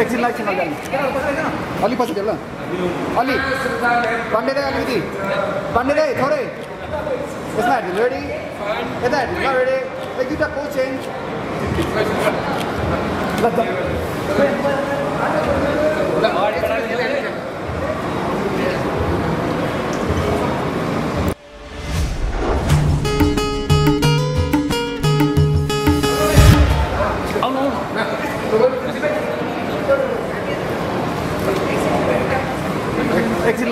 एकछिनलाई एकछिन अलि अलि पछि ल अलि पाण्डे दाई अलिकति पाण्डे दाई थोरै यसमा हेर्नु रेडी यता ल रेडी एक दुईवटा को चेन्ज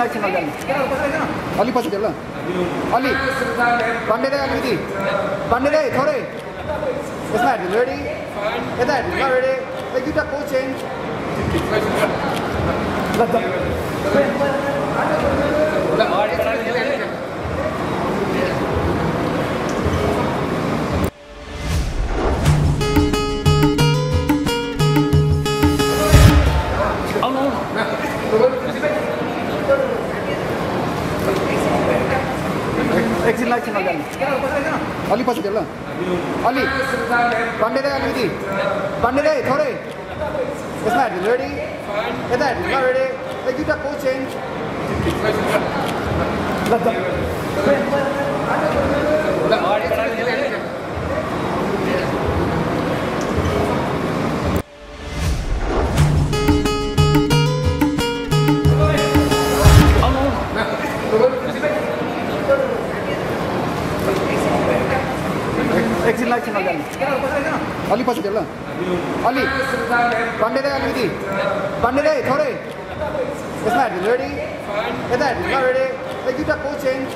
एकछिन अलि अलि पछि ल अलि पाण्डे दाई अलिकति पाण्डे दाई थोरै यसमा हेर्नु रेडी यता हेर्नु रेडी एक दुईवटा को चेन्ज ल त अलि पछि ल अलि पाण्डे दाई अलिकति पाण्डे दाई थोरै यसमा हेर्नु रेडी यता हेर्नु रेडी एक दुईवटा को चेन्ज एकछिनलाई एकछिन अलि पछि ल अलि पाण्डे दाई अलिकति पाण्डे दाई थोरै यसमा हेर्नु रेडी यता हेर्नु रेडी एक दुईवटा को चेन्ज